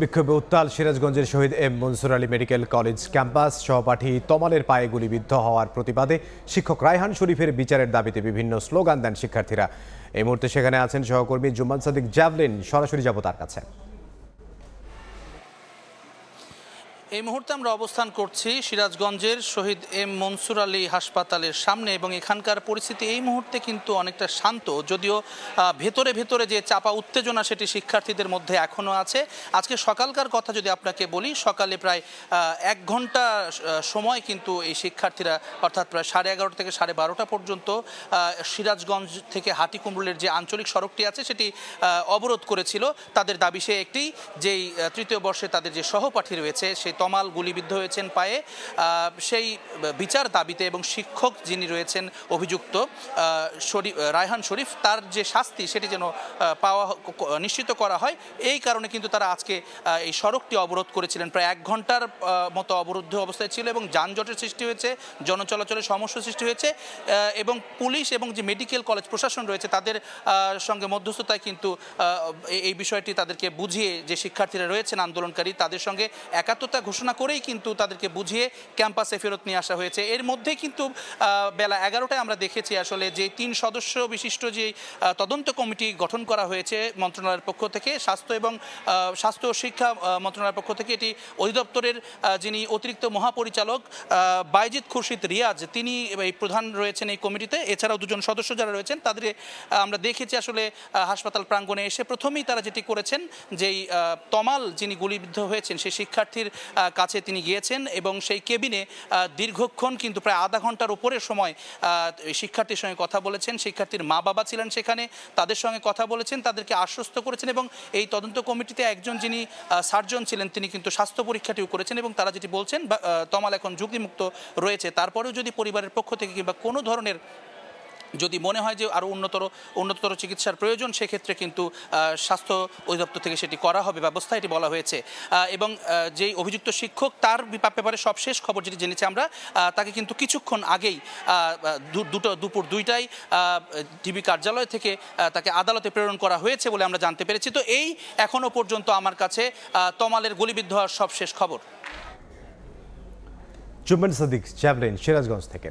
বিক্ষোভে উত্তাল সিরাজগঞ্জের Shaheed M Mansur Ali medical college campus, সহপাঠী তমালের পায়ে গুলিবিদ্ধ হওয়ার প্রতিবাদে শিক্ষক রায়হান শরীফের বিচারের দাবিতে বিভিন্ন স্লোগান দেন শিক্ষার্থীরা। এই মুহূর্তে সেখানে আছেন সহকর্মী জুম্মান সাদিক জ্যাভলিন সরাসরি যাব তার কাছে। এই মুহূর্তে আমরা অবস্থান করছি সিরাজগঞ্জের শহীদ এম মনসুর আলী হাসপাতালের সামনে এবং এখানকার পরিস্থিতি এই মুহূর্তে কিন্তু অনেকটা শান্ত, যদিও ভেতরে ভেতরে যে চাপা উত্তেজনা সেটি শিক্ষার্থীদের মধ্যে এখনও আছে। আজকে সকালকার কথা যদি আপনাকে বলি, সকালে প্রায় এক ঘণ্টা সময় কিন্তু এই শিক্ষার্থীরা, অর্থাৎ প্রায় সাড়ে এগারোটা থেকে সাড়ে বারোটা পর্যন্ত সিরাজগঞ্জ থেকে হাটিকুমরুলের যে আঞ্চলিক সড়কটি আছে সেটি অবরোধ করেছিল। তাদের দাবি সে একটি, যেই তৃতীয় বর্ষে তাদের যে সহপাঠী রয়েছে সেই তমাল গুলিবিদ্ধ হয়েছেন পায়ে। সেই বিচার দাবিতে এবং শিক্ষক যিনি রয়েছেন অভিযুক্ত শরীফ রায়হান শরীফ, তার যে শাস্তি সেটি যেন পাওয়া নিশ্চিত করা হয়। এই কারণে কিন্তু তারা আজকে এই সড়কটি অবরোধ করেছিলেন। প্রায় এক ঘণ্টার মতো অবরুদ্ধ অবস্থায় ছিল এবং যানজটের সৃষ্টি হয়েছে, জনচলাচলের সমস্যা সৃষ্টি হয়েছে এবং পুলিশ এবং যে মেডিকেল কলেজ প্রশাসন রয়েছে তাদের সঙ্গে মধ্যস্থতায় কিন্তু এই বিষয়টি তাদেরকে বুঝিয়ে যে শিক্ষার্থীরা রয়েছেন আন্দোলনকারী, তাদের সঙ্গে একাত্মতা ঘোষণা করেই কিন্তু তাদেরকে বুঝিয়ে ক্যাম্পাসে ফেরত নিয়ে আসা হয়েছে। এর মধ্যে কিন্তু বেলা এগারোটায় আমরা দেখেছি আসলে যে তিন সদস্য বিশিষ্ট যে তদন্ত কমিটি গঠন করা হয়েছে মন্ত্রণালয়ের পক্ষ থেকে স্বাস্থ্য এবং স্বাস্থ্য ও শিক্ষা মন্ত্রণালয়ের পক্ষ থেকে এটি অধিদপ্তরের যিনি অতিরিক্ত মহাপরিচালক আহ, বাইজিদ খুরশিদ রিয়াজ তিনি এই প্রধান রয়েছেন এই কমিটিতে। এছাড়াও দুজন সদস্য যারা রয়েছেন তাদের আমরা দেখেছি আসলে হাসপাতাল প্রাঙ্গণে এসে প্রথমেই তারা যেটি করেছেন যেই তমাল যিনি গুলিবিদ্ধ হয়েছেন সেই শিক্ষার্থীর কাছে তিনি গিয়েছেন এবং সেই কেবিনে দীর্ঘক্ষণ কিন্তু প্রায় আধা ঘণ্টার উপরের সময় শিক্ষার্থীর সঙ্গে কথা বলেছেন। শিক্ষার্থীর মা বাবা ছিলেন সেখানে, তাদের সঙ্গে কথা বলেছেন, তাদেরকে আশ্বস্ত করেছেন এবং এই তদন্ত কমিটিতে একজন যিনি সার্জন ছিলেন, তিনি কিন্তু স্বাস্থ্য পরীক্ষাটিও করেছেন এবং তারা যেটি বলছেন তমাল এখন যুক্তিমুক্ত রয়েছে। তারপরেও যদি পরিবারের পক্ষ থেকে কিংবা কোনো ধরনের যদি মনে হয় যে আরও উন্নতর, উন্নততর চিকিৎসার প্রয়োজন, সেক্ষেত্রে কিন্তু স্বাস্থ্য অধিদপ্তর থেকে সেটি করা হবে, ব্যবস্থা এটি বলা হয়েছে। এবং যেই অভিযুক্ত শিক্ষক, তার ব্যাপারে সবশেষ খবর যেটি জেনেছি আমরা তাকে কিন্তু কিছুক্ষণ আগেই দুটো, দুপুর দুইটায় ডিবি কার্যালয় থেকে তাকে আদালতে প্রেরণ করা হয়েছে বলে আমরা জানতে পেরেছি। তো এই এখনও পর্যন্ত আমার কাছে তমালের গুলিবিদ্ধ হওয়ার সবশেষ খবর। জুম্মান সাদিক জ্যাভলিন সিরাজগঞ্জ থেকে।